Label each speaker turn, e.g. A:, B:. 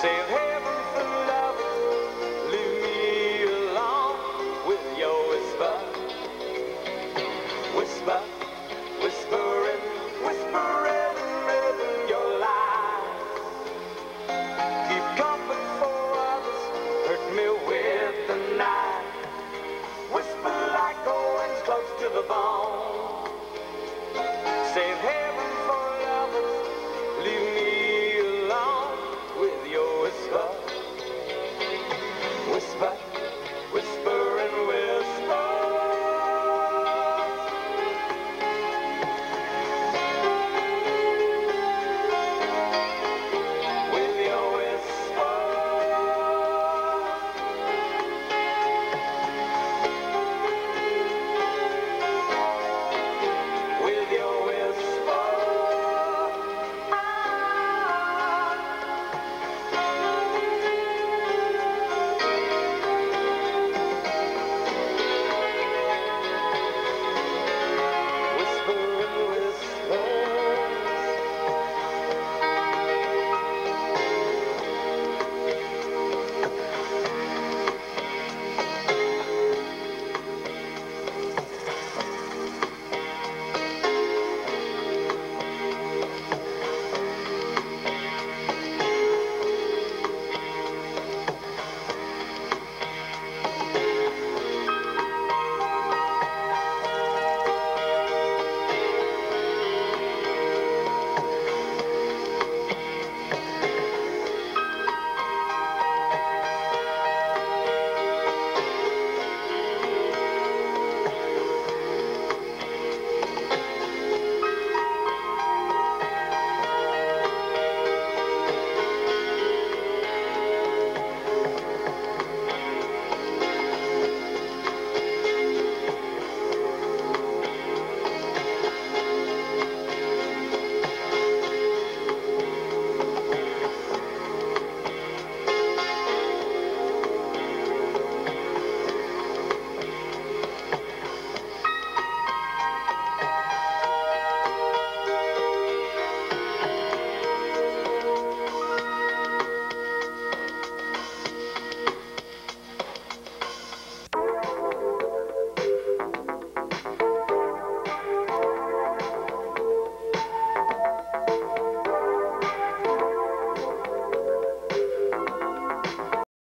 A: Save him.